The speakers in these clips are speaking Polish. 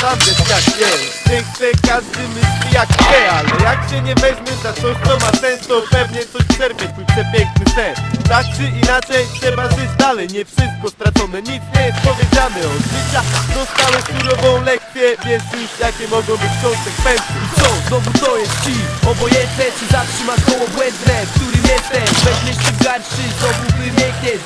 sam wiesz jak jest Nie. Chce, każdy myśli jak chce Ale jak się nie weźmie za coś co ma sens To pewnie coś przerwie twój przepiękny sen. Tak czy inaczej trzeba żyć dalej Nie wszystko stracone, nic nie jest powiedziane Od życia. Dostałeś surową lekcję Wiesz już jakie mogą być konsekwencje I co, znowu to jest ci? Obojętne czy zatrzymasz koło błędne W którym jestem, weźmiesz się w garści Znowu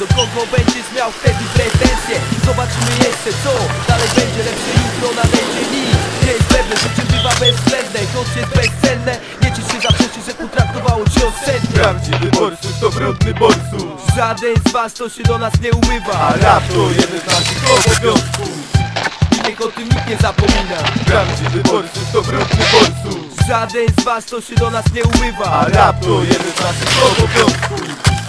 do kogo będziesz miał wtedy pretensje? Zobaczymy jeszcze co, dalej będzie lepsze jutro nadejdzie nic Nie jest pewne, życie bywa bezwzględne. Choć jest bezcenne, nie ciesz się za przecież, że utraktowało cię ocennie Prawdziwy borsus to brudny borsus Żaden z was to się do nas nie umywa A rap to jeden z naszych obowiązków. I niech o tym nikt nie zapomina. Prawdziwy borsus to brudny borsus Żaden z was to się do nas nie umywa A rap to jeden z naszych obowiązków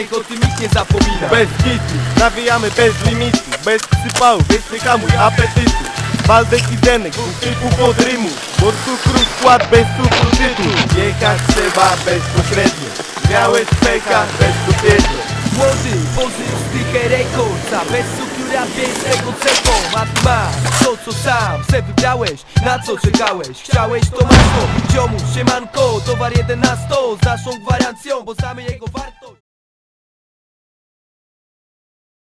niech o tym nikt nie zapomina. Bez kitu, nawijamy bez limitu. Bez przypału, bez nie hamuj apetytu. Waldek i Zenek, u typu pod rymu Bo cukru skład bez cukru tytuł Jechać trzeba bezpośrednio. Miałeś pecha bezpośrednio Młody, pozyw stychę rekords A bez cukru rap jest tego cechą A ty masz to co sam se wybrałeś Na co czekałeś? Chciałeś to masz to Ziomu, siemanko, towar jeden na sto Z naszą gwarancją, bo znamy jego wartość